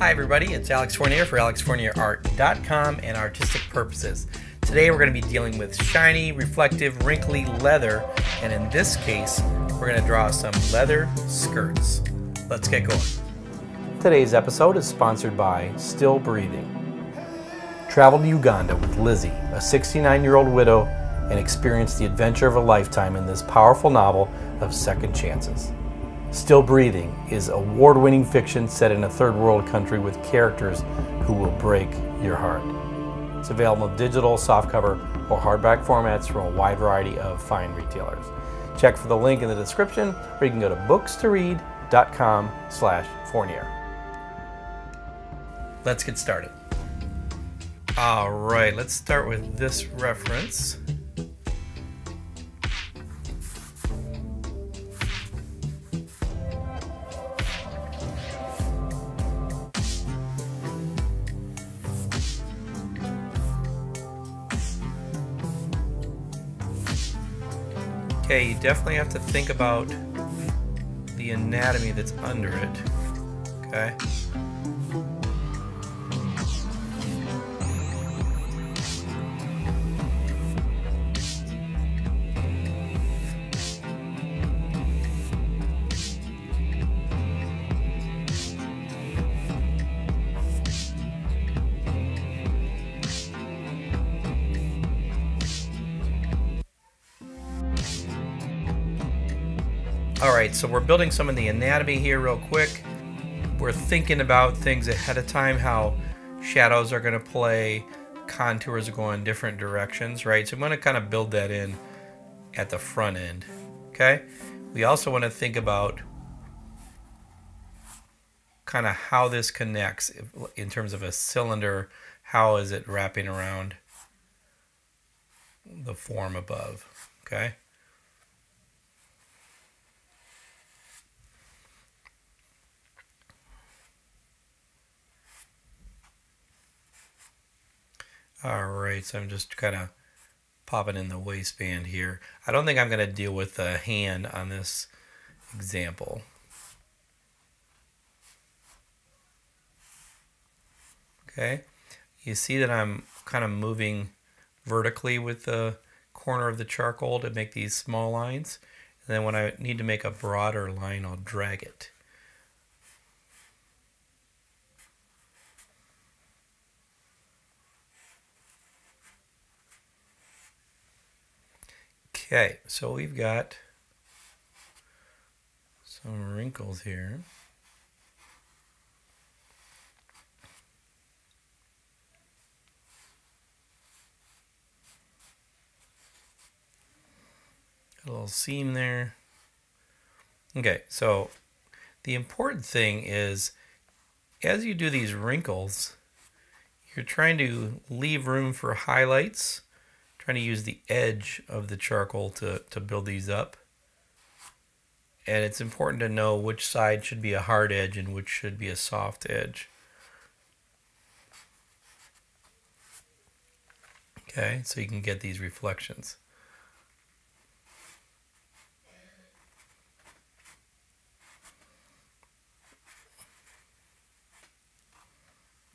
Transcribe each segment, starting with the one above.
Hi everybody, it's Alex Fournier for alexfournierart.com and Artistic Purposes. Today we're going to be dealing with shiny, reflective, wrinkly leather, and in this case, we're going to draw some leather skirts. Let's get going. Today's episode is sponsored by Still Breathing. Travel to Uganda with Lizzie, a 69 year old widow, and experience the adventure of a lifetime in this powerful novel of second chances. Still Breathing is award winning fiction set in a third world country with characters who will break your heart. It's available in digital, softcover, or hardback formats from a wide variety of fine retailers. Check for the link in the description, or you can go to books2read.com slash Fournier. Let's get started. All right, let's start with this reference. Okay, you definitely have to think about the anatomy that's under it. Okay. All right, so we're building some of the anatomy here real quick. We're thinking about things ahead of time, how shadows are gonna play, contours are going different directions, right? So I'm gonna kind of build that in at the front end, okay? We also wanna think about kind of how this connects in terms of a cylinder, how is it wrapping around the form above, okay? All right, so I'm just kind of popping in the waistband here. I don't think I'm going to deal with the hand on this example. Okay, you see that I'm kind of moving vertically with the corner of the charcoal to make these small lines. And then when I need to make a broader line, I'll drag it. Okay, so we've got some wrinkles here. A little seam there. Okay, so the important thing is as you do these wrinkles, you're trying to leave room for highlights trying to use the edge of the charcoal to, to build these up. And it's important to know which side should be a hard edge and which should be a soft edge. Okay, so you can get these reflections.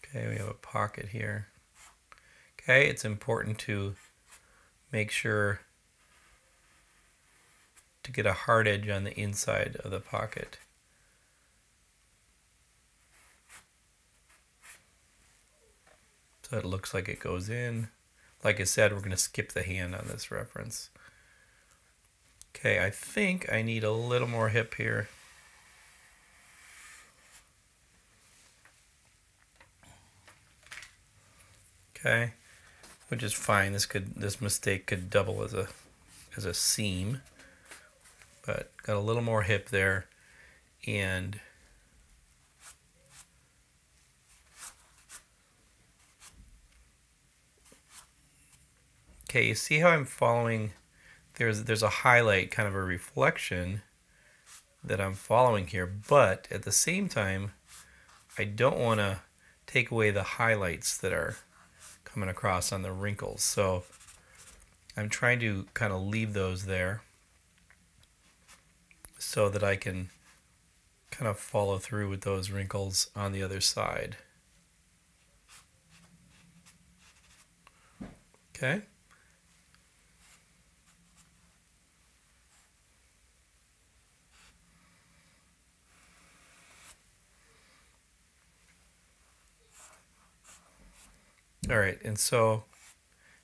Okay, we have a pocket here. Okay, it's important to make sure to get a hard edge on the inside of the pocket. So it looks like it goes in. Like I said, we're going to skip the hand on this reference. Okay, I think I need a little more hip here. Okay which is fine. This could this mistake could double as a as a seam, but got a little more hip there, and okay, you see how I'm following. There's there's a highlight, kind of a reflection that I'm following here, but at the same time, I don't want to take away the highlights that are coming across on the wrinkles. So I'm trying to kind of leave those there so that I can kind of follow through with those wrinkles on the other side. Okay. All right, and so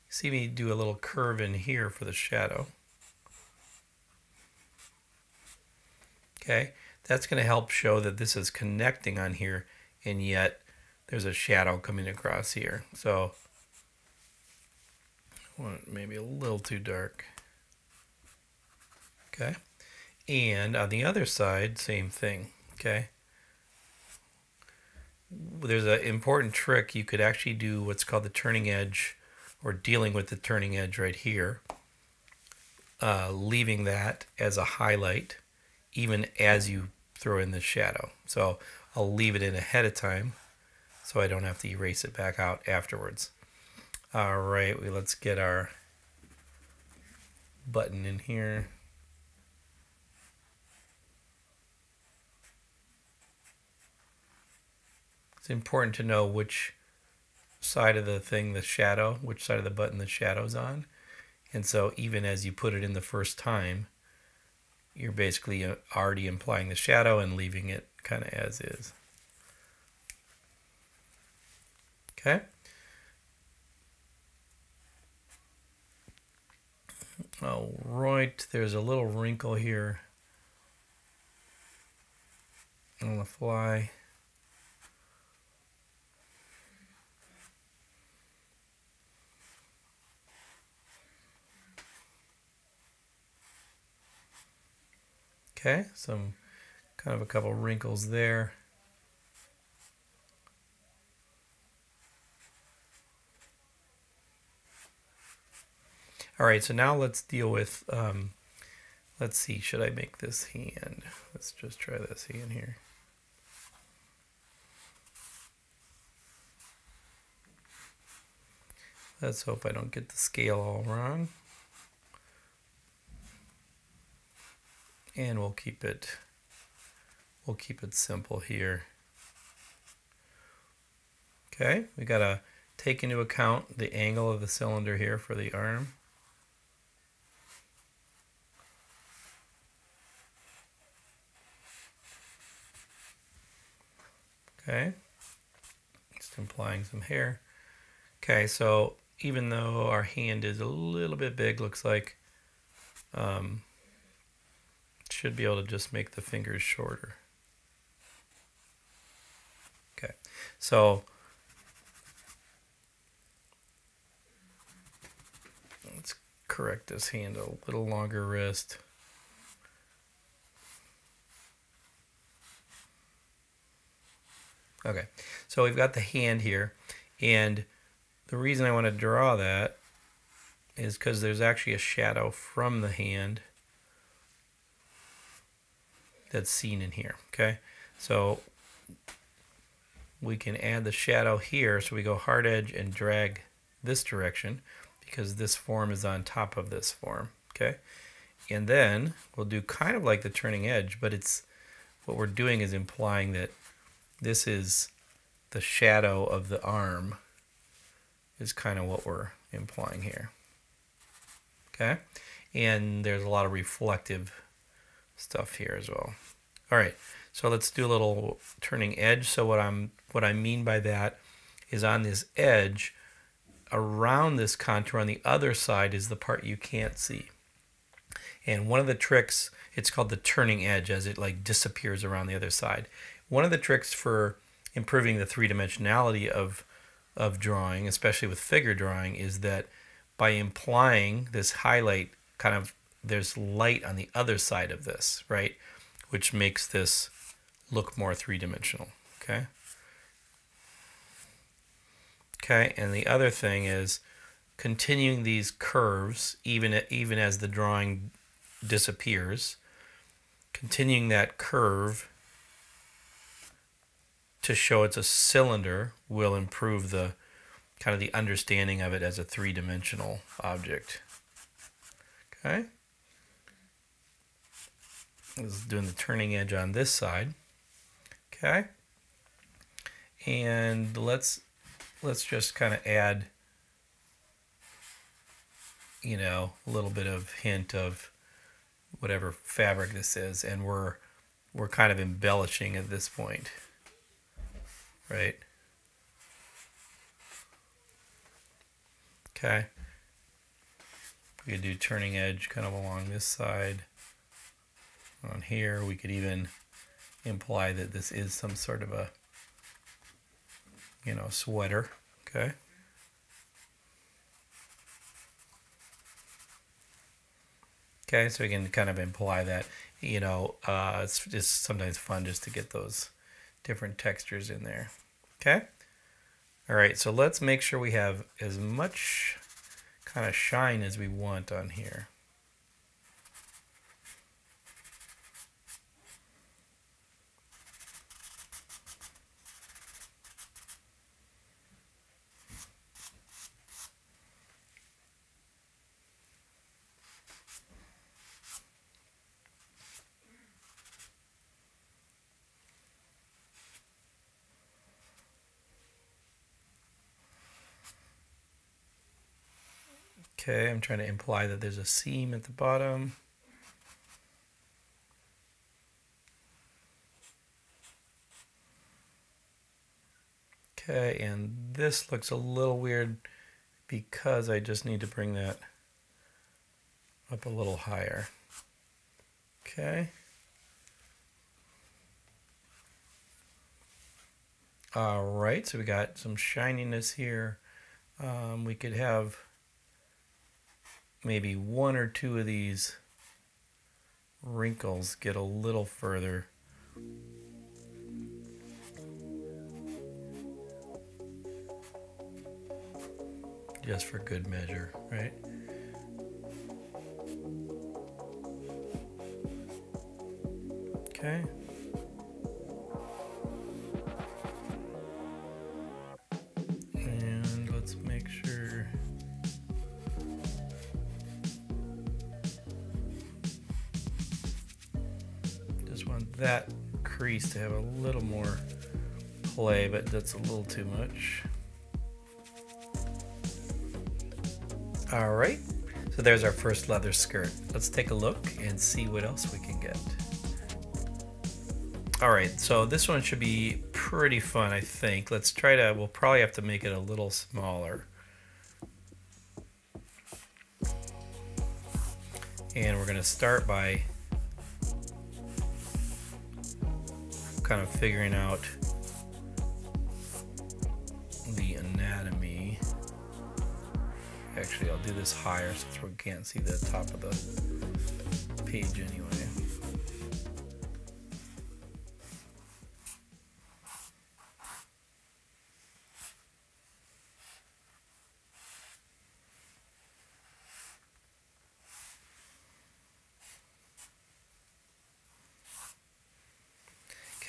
see me do a little curve in here for the shadow. Okay, that's going to help show that this is connecting on here, and yet there's a shadow coming across here. So maybe a little too dark. Okay, and on the other side, same thing. Okay there's an important trick. You could actually do what's called the turning edge or dealing with the turning edge right here, uh, leaving that as a highlight even as you throw in the shadow. So I'll leave it in ahead of time so I don't have to erase it back out afterwards. All right, we, let's get our button in here. It's important to know which side of the thing the shadow, which side of the button the shadow's on. And so even as you put it in the first time, you're basically uh, already implying the shadow and leaving it kind of as is. Okay. All right, there's a little wrinkle here on the fly. Okay, some kind of a couple wrinkles there. All right, so now let's deal with, um, let's see, should I make this hand? Let's just try this hand here. Let's hope I don't get the scale all wrong. And we'll keep it we'll keep it simple here. Okay we got to take into account the angle of the cylinder here for the arm. Okay just implying some hair. Okay so even though our hand is a little bit big looks like um, should be able to just make the fingers shorter. Okay, so let's correct this hand a little longer wrist. Okay, so we've got the hand here, and the reason I want to draw that is because there's actually a shadow from the hand that's seen in here. Okay, so we can add the shadow here. So we go hard edge and drag this direction because this form is on top of this form. Okay, and then we'll do kind of like the turning edge, but it's what we're doing is implying that this is the shadow of the arm is kind of what we're implying here. Okay, and there's a lot of reflective stuff here as well. All right, so let's do a little turning edge. So what I'm what I mean by that is on this edge around this contour on the other side is the part you can't see. And one of the tricks, it's called the turning edge as it like disappears around the other side. One of the tricks for improving the three-dimensionality of of drawing, especially with figure drawing, is that by implying this highlight kind of there's light on the other side of this, right? Which makes this look more three-dimensional, okay? Okay, and the other thing is continuing these curves even, even as the drawing disappears, continuing that curve to show it's a cylinder will improve the kind of the understanding of it as a three-dimensional object. Okay is doing the turning edge on this side. Okay. And let's let's just kind of add you know, a little bit of hint of whatever fabric this is and we're we're kind of embellishing at this point. Right? Okay. We could do turning edge kind of along this side. On here, we could even imply that this is some sort of a, you know, sweater. Okay. Okay, so we can kind of imply that, you know, uh, it's just sometimes fun just to get those different textures in there. Okay. All right, so let's make sure we have as much kind of shine as we want on here. Okay, I'm trying to imply that there's a seam at the bottom. Okay, and this looks a little weird because I just need to bring that up a little higher. Okay. All right, so we got some shininess here. Um, we could have maybe one or two of these wrinkles get a little further. Just for good measure, right? Okay. That crease to have a little more play, but that's a little too much. All right, so there's our first leather skirt. Let's take a look and see what else we can get. All right, so this one should be pretty fun, I think. Let's try to, we'll probably have to make it a little smaller. And we're gonna start by kind of figuring out the anatomy. Actually, I'll do this higher since we can't see the top of the page anyway.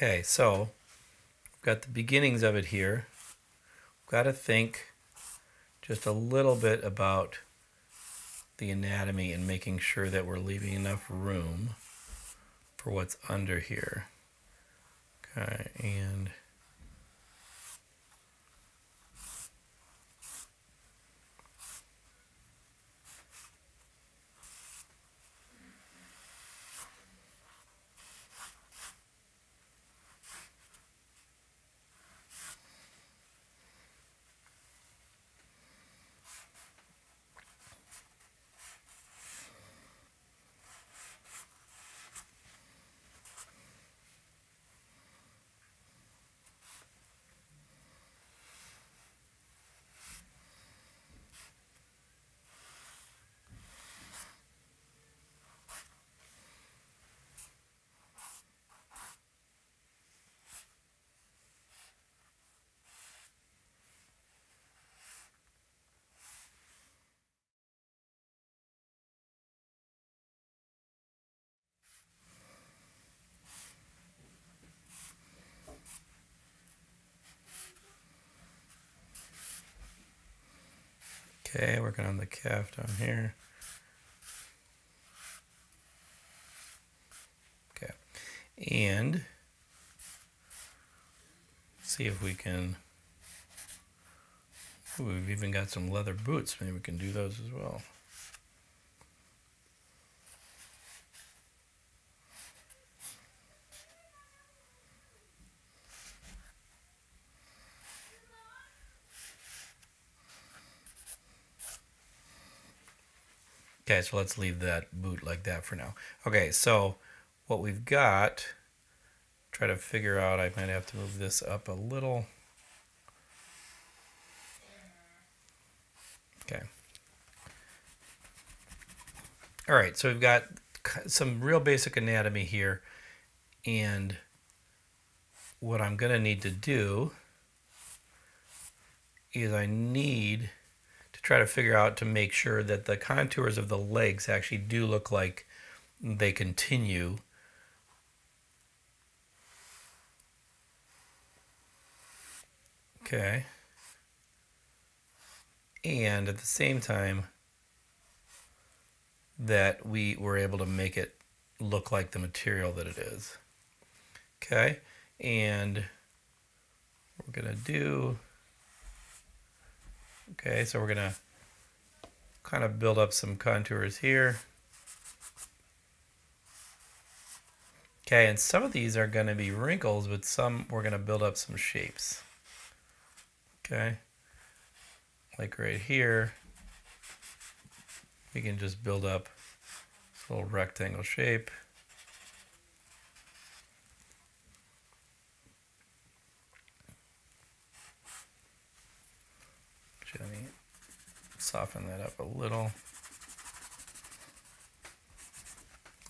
Okay, so we've got the beginnings of it here. We've got to think just a little bit about the anatomy and making sure that we're leaving enough room for what's under here. Okay, and Okay, working on the calf down here. Okay, and see if we can. Ooh, we've even got some leather boots. Maybe we can do those as well. Okay, so let's leave that boot like that for now. Okay, so what we've got, try to figure out, I might have to move this up a little. Okay. All right, so we've got some real basic anatomy here. And what I'm going to need to do is I need try to figure out to make sure that the contours of the legs actually do look like they continue. Okay. And at the same time, that we were able to make it look like the material that it is. Okay, and we're gonna do Okay, so we're gonna kind of build up some contours here. Okay, and some of these are gonna be wrinkles, but some we're gonna build up some shapes. Okay, like right here, we can just build up this little rectangle shape. Let me soften that up a little.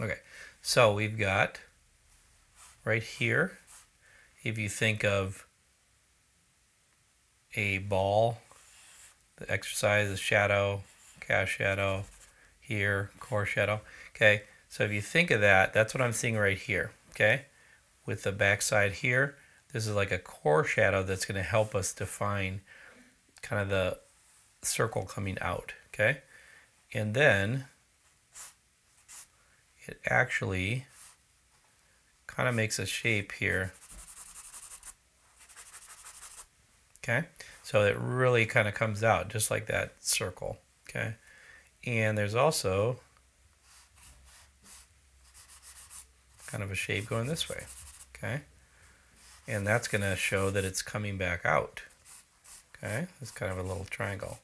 Okay, so we've got right here, if you think of a ball, the exercise is shadow, cast shadow, here, core shadow. Okay, so if you think of that, that's what I'm seeing right here. Okay, with the backside here, this is like a core shadow that's going to help us define kind of the circle coming out, okay? And then it actually kind of makes a shape here. Okay, so it really kind of comes out just like that circle. Okay, and there's also kind of a shape going this way. Okay, and that's to show that it's coming back out. Okay, it's kind of a little triangle.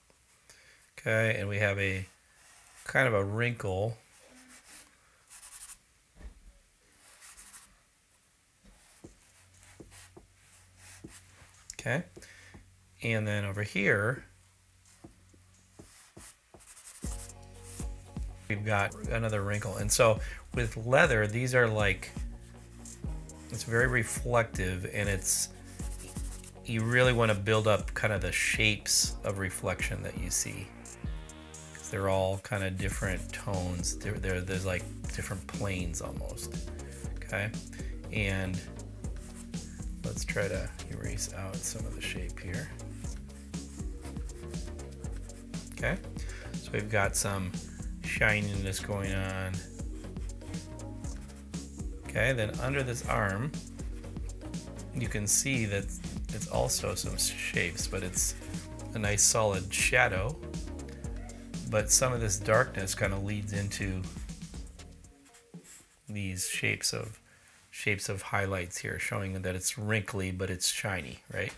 Okay, and we have a kind of a wrinkle. Okay, and then over here, we've got another wrinkle. And so with leather, these are like, it's very reflective and it's you really want to build up kind of the shapes of reflection that you see. Because they're all kind of different tones. They're, they're, there's like different planes almost. Okay. And let's try to erase out some of the shape here. Okay. So we've got some shininess going on. Okay, then under this arm, you can see that it's also some shapes, but it's a nice solid shadow. But some of this darkness kind of leads into these shapes of shapes of highlights here, showing that it's wrinkly, but it's shiny, right?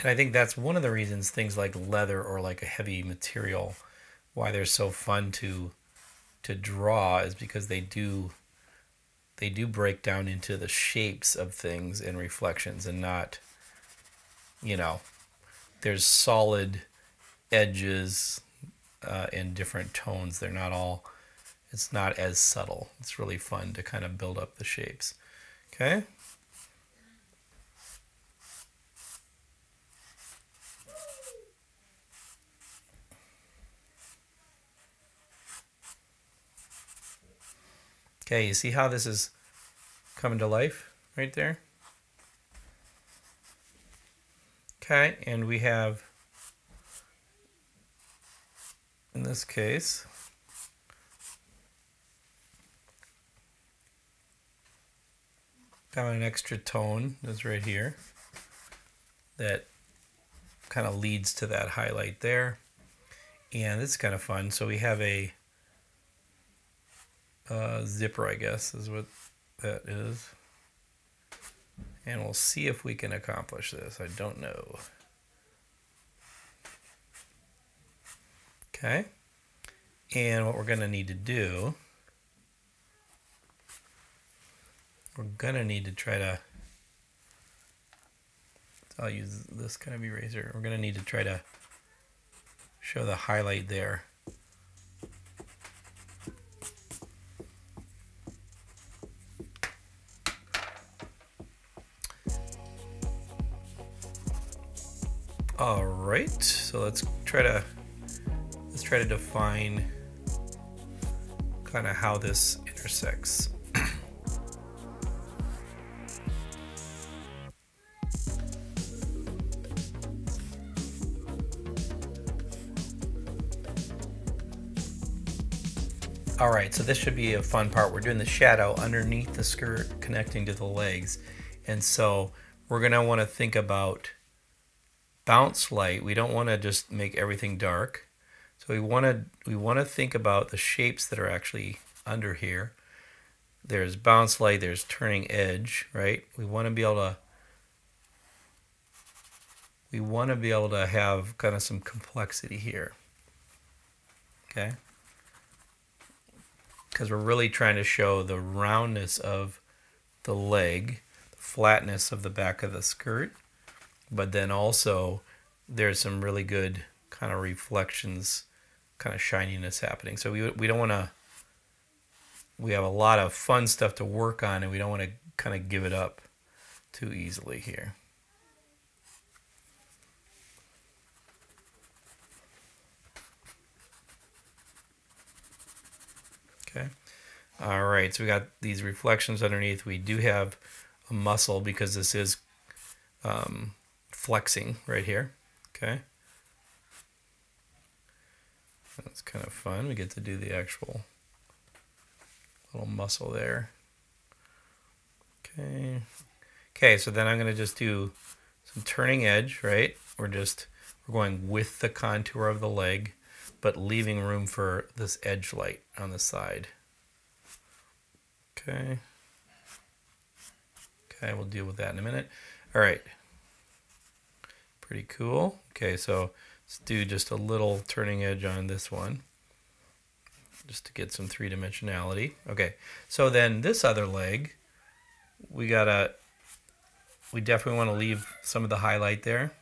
And I think that's one of the reasons things like leather or like a heavy material, why they're so fun to to draw is because they do they do break down into the shapes of things and reflections and not you know there's solid edges uh, in different tones. They're not all it's not as subtle. It's really fun to kind of build up the shapes. Okay Okay, you see how this is coming to life right there? Okay, and we have, in this case, kind of an extra tone that's right here that kind of leads to that highlight there. And it's kind of fun. So we have a uh, zipper, I guess, is what that is. And we'll see if we can accomplish this. I don't know. Okay. And what we're going to need to do, we're going to need to try to, I'll use this kind of eraser. We're going to need to try to show the highlight there. All right, so let's try to let's try to define kind of how this intersects. All right, so this should be a fun part. We're doing the shadow underneath the skirt connecting to the legs. And so we're gonna wanna think about bounce light. We don't wanna just make everything dark. So we wanna, we wanna think about the shapes that are actually under here. There's bounce light, there's turning edge, right? We wanna be able to we want to be able to have kind of some complexity here. Okay because we're really trying to show the roundness of the leg, the flatness of the back of the skirt, but then also there's some really good kind of reflections, kind of shininess happening. So we, we don't want to, we have a lot of fun stuff to work on and we don't want to kind of give it up too easily here. Okay. All right, so we got these reflections underneath. We do have a muscle because this is um, flexing right here. Okay. That's kind of fun. We get to do the actual little muscle there. Okay. Okay, so then I'm going to just do some turning edge, right? We're just, we're going with the contour of the leg but leaving room for this edge light on the side. Okay. Okay, we'll deal with that in a minute. All right. Pretty cool. Okay, so let's do just a little turning edge on this one just to get some three-dimensionality. Okay, so then this other leg, we gotta, we definitely want to leave some of the highlight there.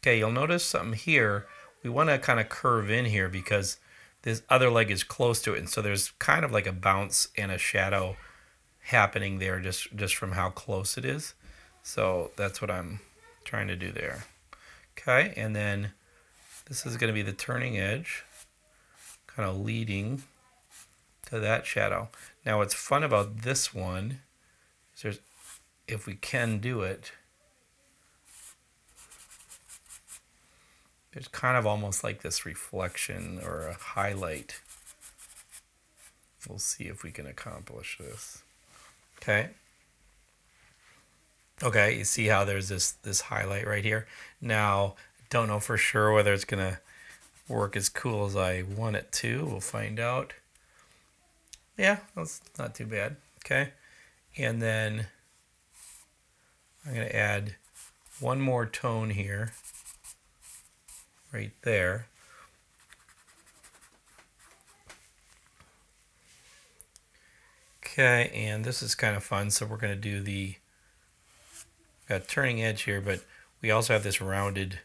Okay, you'll notice something here. We want to kind of curve in here because this other leg is close to it. And so there's kind of like a bounce and a shadow happening there just, just from how close it is. So that's what I'm trying to do there. Okay, and then this is going to be the turning edge, kind of leading to that shadow. Now what's fun about this one is there's, if we can do it, there's kind of almost like this reflection or a highlight. We'll see if we can accomplish this. Okay. Okay, you see how there's this this highlight right here. Now, don't know for sure whether it's gonna work as cool as I want it to. We'll find out. Yeah, that's not too bad. Okay, and then I'm gonna add one more tone here right there. Okay, and this is kind of fun. So we're going to do the got turning edge here, but we also have this rounded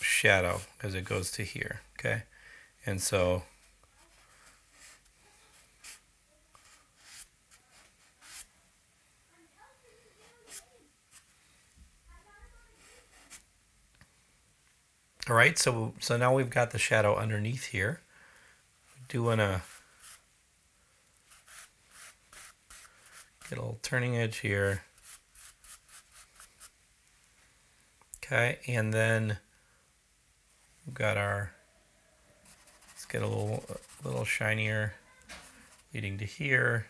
shadow as it goes to here. Okay, and so All right, so so now we've got the shadow underneath here. We do want to get a little turning edge here. Okay, and then we've got our, let's get a little, a little shinier leading to here.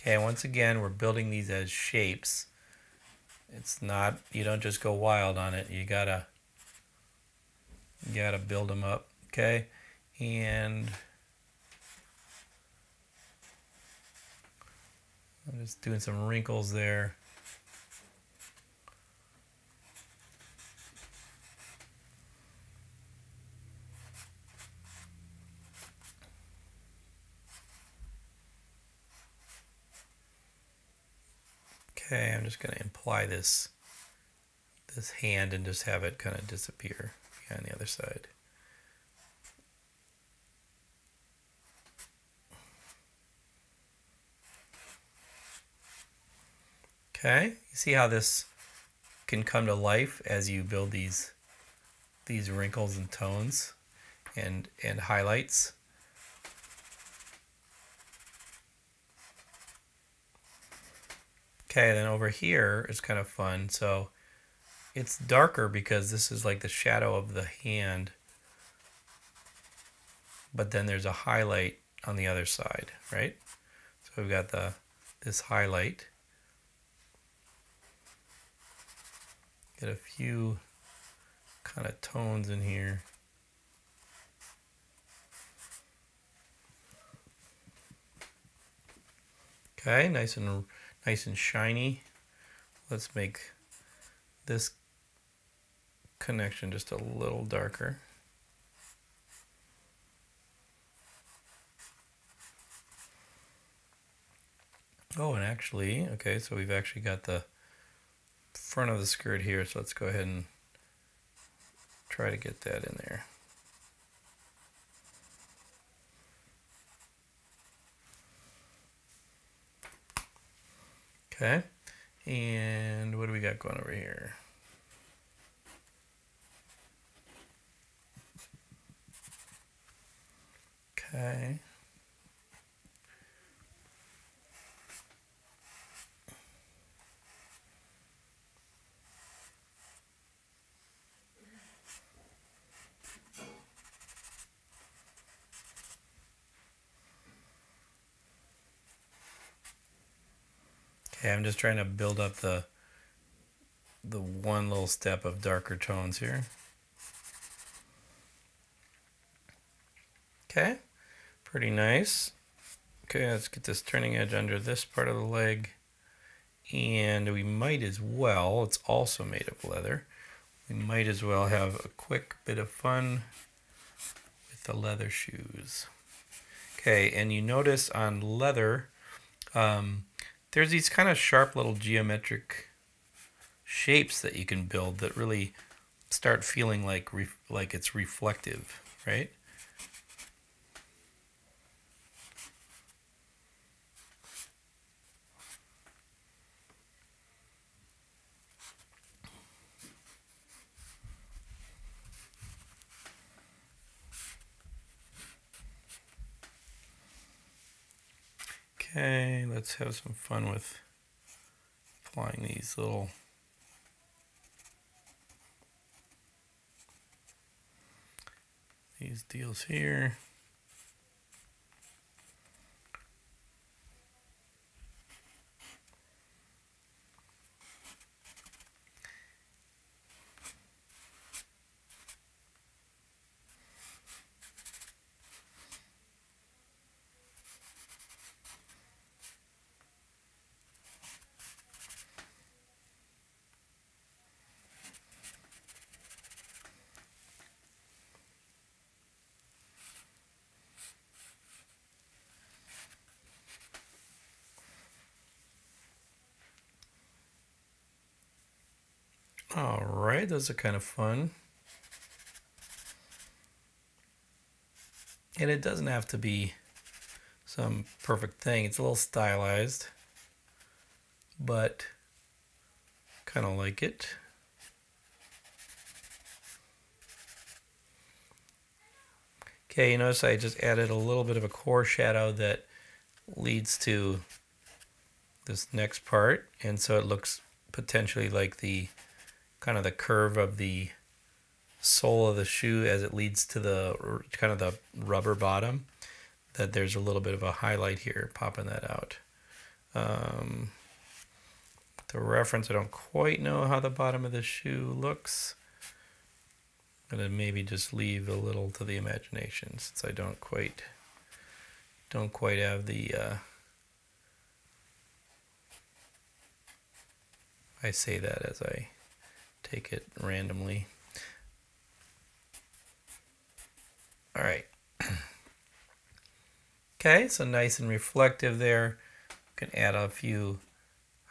Okay, once again, we're building these as shapes. It's not, you don't just go wild on it. You gotta, you gotta build them up, okay? And I'm just doing some wrinkles there. Okay, I'm just going to imply this this hand and just have it kind of disappear behind the other side. Okay, you see how this can come to life as you build these these wrinkles and tones and and highlights. Okay, then over here is kind of fun. So it's darker because this is like the shadow of the hand. But then there's a highlight on the other side, right? So we've got the this highlight. Get a few kind of tones in here. Okay, nice and nice and shiny. Let's make this connection just a little darker. Oh, and actually, okay, so we've actually got the front of the skirt here, so let's go ahead and try to get that in there. Okay. And what do we got going over here? Okay. Okay, I'm just trying to build up the the one little step of darker tones here. Okay, pretty nice. Okay, let's get this turning edge under this part of the leg. And we might as well, it's also made of leather, we might as well have a quick bit of fun with the leather shoes. Okay, and you notice on leather, um, there's these kind of sharp little geometric shapes that you can build that really start feeling like like it's reflective, right? Okay, let's have some fun with applying these little these deals here. All right, those are kind of fun. And it doesn't have to be some perfect thing. It's a little stylized, but kind of like it. Okay, you notice I just added a little bit of a core shadow that leads to this next part, and so it looks potentially like the kind of the curve of the sole of the shoe as it leads to the kind of the rubber bottom that there's a little bit of a highlight here popping that out. Um, the reference, I don't quite know how the bottom of the shoe looks. I'm gonna maybe just leave a little to the imagination since I don't quite don't quite have the uh, I say that as I take it randomly. All right. okay, so nice and reflective there. You can add a few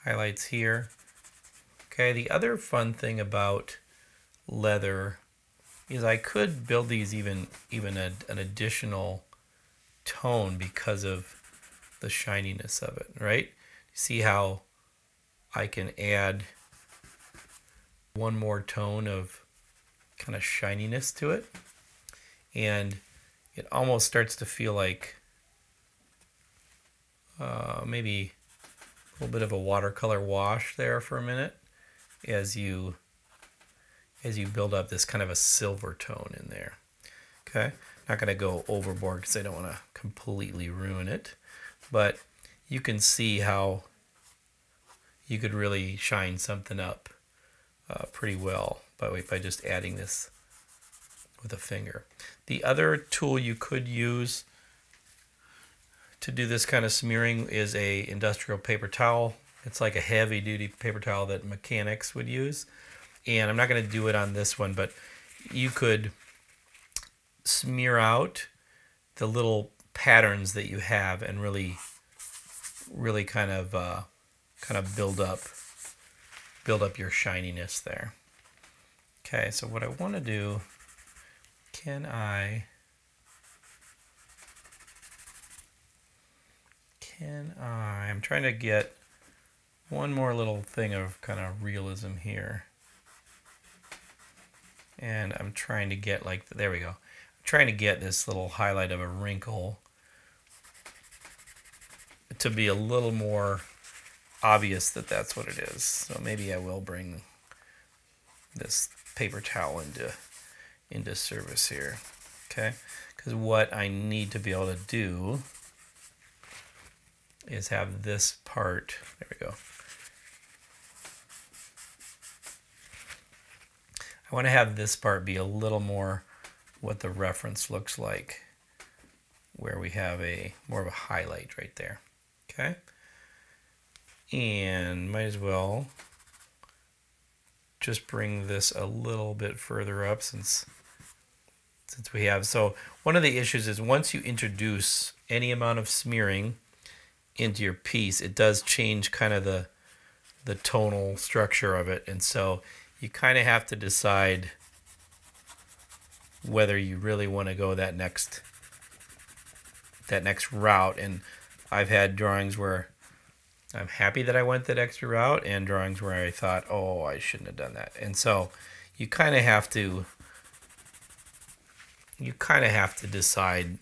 highlights here. Okay, the other fun thing about leather is I could build these even even a, an additional tone because of the shininess of it, right? See how I can add one more tone of kind of shininess to it. And it almost starts to feel like uh, maybe a little bit of a watercolor wash there for a minute as you as you build up this kind of a silver tone in there. Okay, not going to go overboard because I don't want to completely ruin it, but you can see how you could really shine something up uh, pretty well by, by just adding this with a finger. The other tool you could use to do this kind of smearing is a industrial paper towel. It's like a heavy duty paper towel that mechanics would use. And I'm not going to do it on this one, but you could smear out the little patterns that you have and really, really kind of, uh, kind of build up, build up your shininess there. Okay, so what I want to do, can I can I, I'm trying to get one more little thing of kind of realism here. And I'm trying to get like, there we go. I'm trying to get this little highlight of a wrinkle to be a little more obvious that that's what it is. So maybe I will bring this paper towel into into service here. Okay? Because what I need to be able to do is have this part, there we go. I want to have this part be a little more what the reference looks like where we have a more of a highlight right there. Okay. And might as well just bring this a little bit further up since since we have so one of the issues is once you introduce any amount of smearing into your piece, it does change kind of the the tonal structure of it, and so you kind of have to decide whether you really want to go that next that next route. And I've had drawings where I'm happy that I went that extra route, and drawings where I thought, oh, I shouldn't have done that. And so you kind of have to you kind of have to decide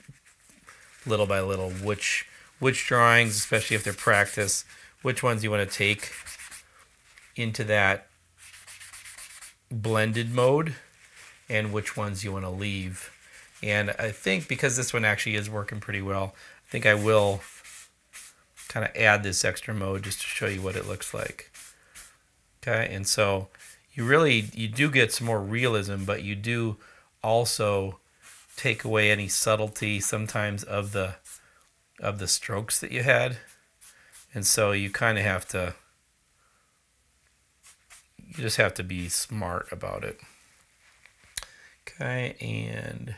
little by little which which drawings, especially if they're practice, which ones you want to take into that blended mode and which ones you want to leave. And I think because this one actually is working pretty well, I think I will kind of add this extra mode just to show you what it looks like. Okay, and so you really, you do get some more realism, but you do also take away any subtlety sometimes of the of the strokes that you had. And so you kind of have to, you just have to be smart about it. Okay, and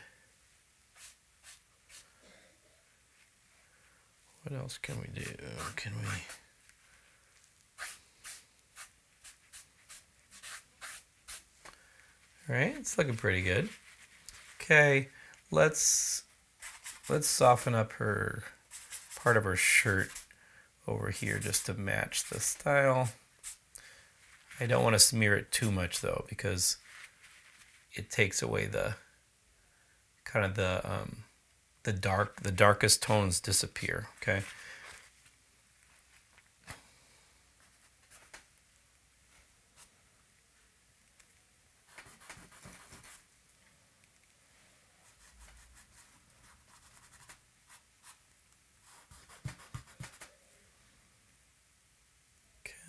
what else can we do? Can we? All right, it's looking pretty good. Okay, let's let's soften up her part of her shirt over here just to match the style. I don't want to smear it too much though because it takes away the kind of the um, the dark, the darkest tones disappear, okay?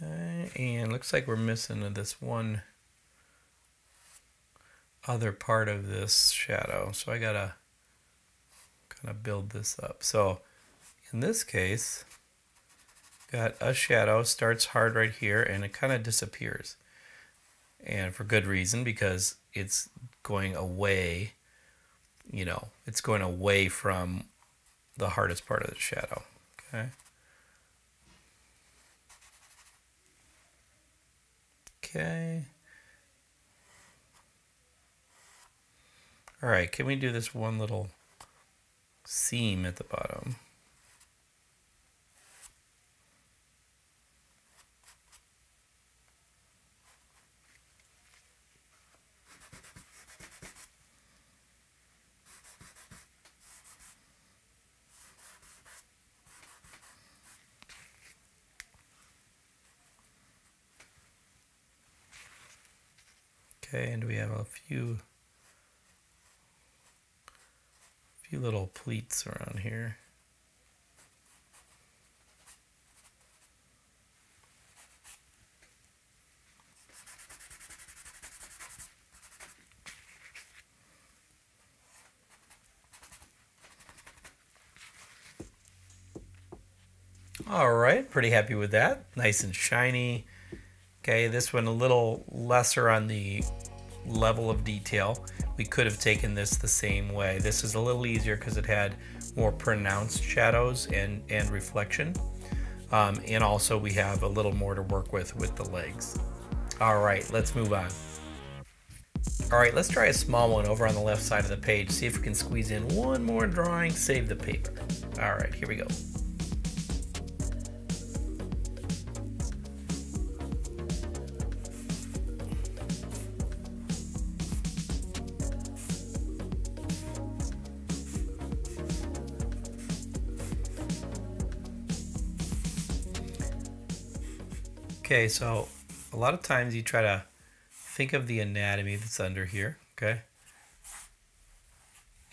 Okay, and looks like we're missing this one other part of this shadow. So I gotta kind of build this up. So in this case, got a shadow, starts hard right here, and it kind of disappears. And for good reason, because it's going away, you know, it's going away from the hardest part of the shadow, okay? Okay. All right, can we do this one little seam at the bottom? Okay, and we have a few few little pleats around here. All right, pretty happy with that. Nice and shiny. Okay, this one a little lesser on the level of detail. We could have taken this the same way. This is a little easier because it had more pronounced shadows and, and reflection. Um, and also we have a little more to work with with the legs. All right, let's move on. All right, let's try a small one over on the left side of the page. See if we can squeeze in one more drawing, save the paper. All right, here we go. Okay, so a lot of times you try to think of the anatomy that's under here, okay?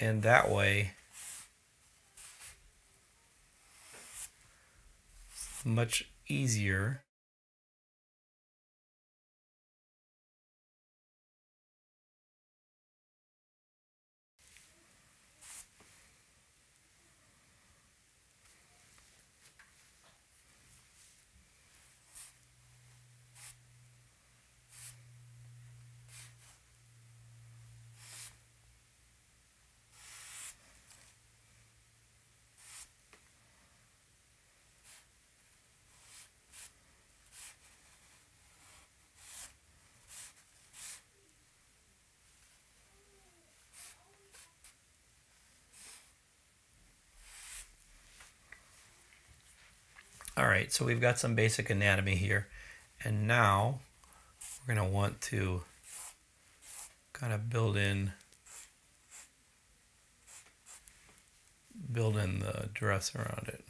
And that way, much easier All right, so we've got some basic anatomy here. And now we're going to want to kind of build in build in the dress around it.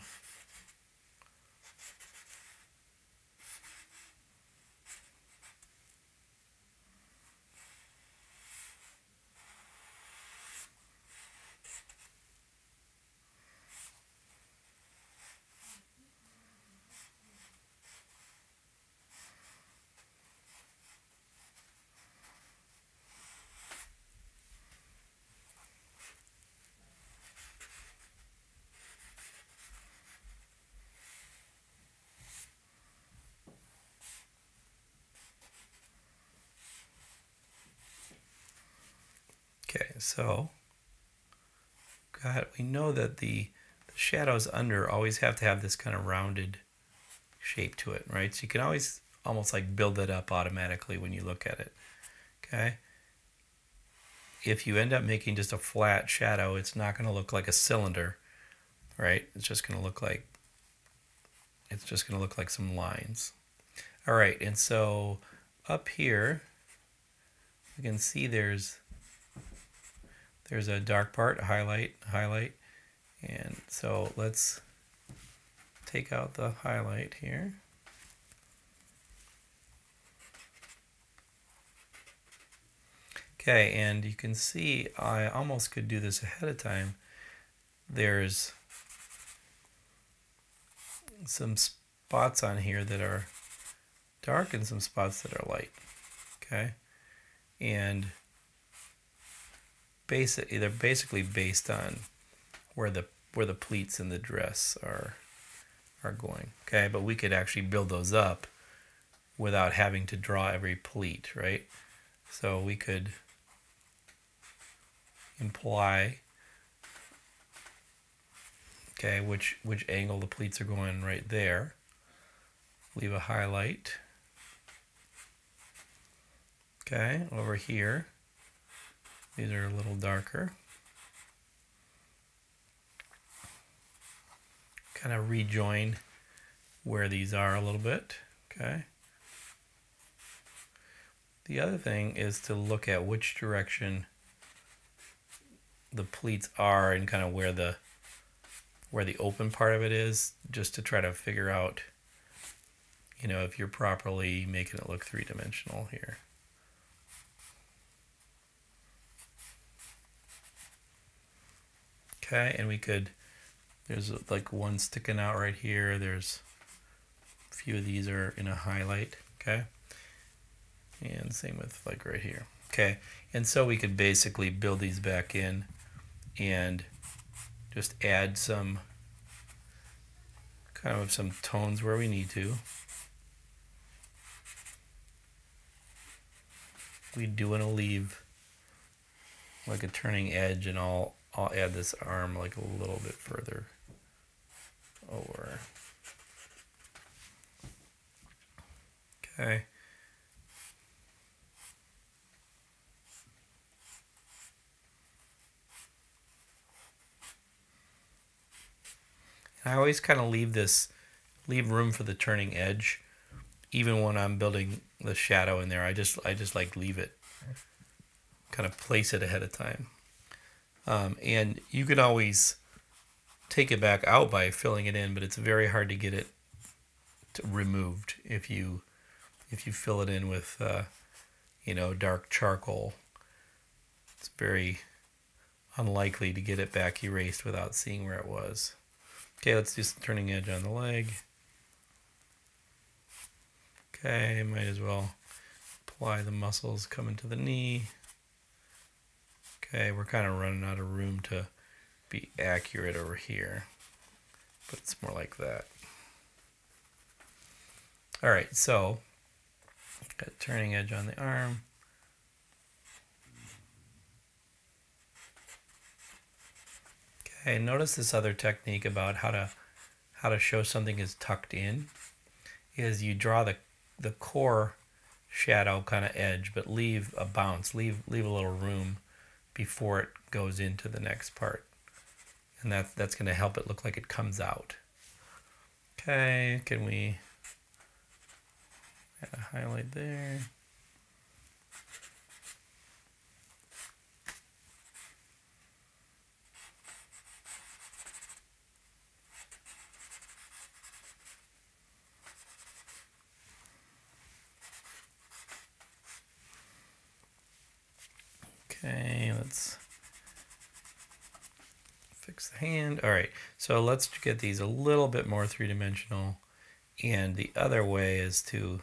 Okay, so got we know that the, the shadows under always have to have this kind of rounded shape to it, right? So you can always almost like build it up automatically when you look at it. Okay. If you end up making just a flat shadow, it's not going to look like a cylinder, right? It's just going to look like it's just going to look like some lines. All right, and so up here, you can see there's there's a dark part, highlight, highlight. And so let's take out the highlight here. Okay, and you can see I almost could do this ahead of time. There's some spots on here that are dark and some spots that are light. Okay, and basic they're basically based on where the where the pleats in the dress are are going. Okay, but we could actually build those up without having to draw every pleat, right? So we could imply okay which which angle the pleats are going right there leave a highlight okay over here these are a little darker. Kind of rejoin where these are a little bit okay? The other thing is to look at which direction the pleats are and kind of where the where the open part of it is just to try to figure out you know if you're properly making it look three-dimensional here okay? And we could there's like one sticking out right here. There's a few of these are in a highlight okay? And same with like right here okay? And so we could basically build these back in and just add some kind of some tones where we need to. We do want to leave like a turning edge and I'll I'll add this arm like a little bit further over. Okay. I always kind of leave this, leave room for the turning edge, even when I'm building the shadow in there. I just I just like leave it, kind of place it ahead of time, um, and you can always take it back out by filling it in, but it's very hard to get it to removed if you if you fill it in with uh, you know dark charcoal. It's very unlikely to get it back erased without seeing where it was. Okay, let's do some turning edge on the leg. Okay, might as well apply the muscles coming to the knee. Okay, we're kind of running out of room to be accurate over here, but it's more like that. All right, so got turning edge on the arm. Okay, notice this other technique about how to how to show something is tucked in is you draw the the core shadow kind of edge, but leave a bounce, leave leave a little room before it goes into the next part. And that that's going to help it look like it comes out. Okay, can we add a highlight there? Okay, let's fix the hand. All right, so let's get these a little bit more three-dimensional. And the other way is to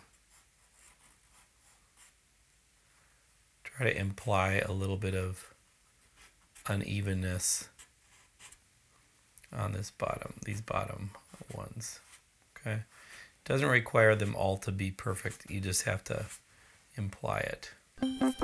try to imply a little bit of unevenness on this bottom, these bottom ones. Okay, doesn't require them all to be perfect. You just have to imply it.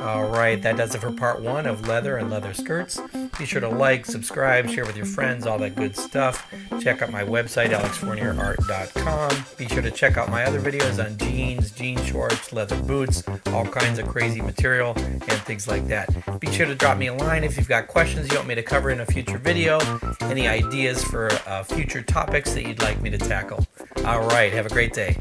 All right, that does it for part one of leather and leather skirts. Be sure to like, subscribe, share with your friends, all that good stuff. Check out my website, alexfournierart.com. Be sure to check out my other videos on jeans, jean shorts, leather boots, all kinds of crazy material, and things like that. Be sure to drop me a line if you've got questions you want me to cover in a future video, any ideas for uh, future topics that you'd like me to tackle. All right, have a great day.